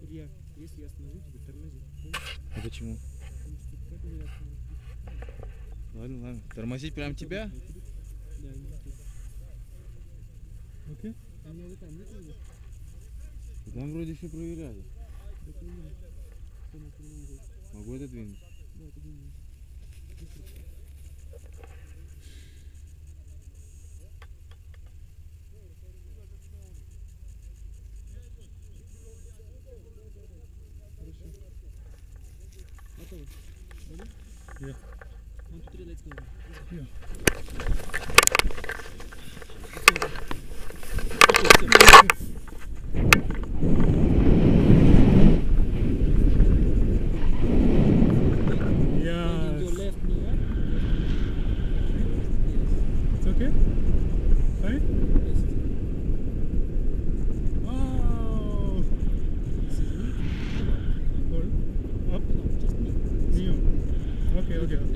Илья, если я остановлю тебя, тормози. А почему? Ладно, ладно. Тормозить прям тебя? Да, не. Окей? А меня вы там? Там вроде все проверяли. Могу это двинуть? Да, это не Yeah. One, two, three, let's go. Yeah. Bending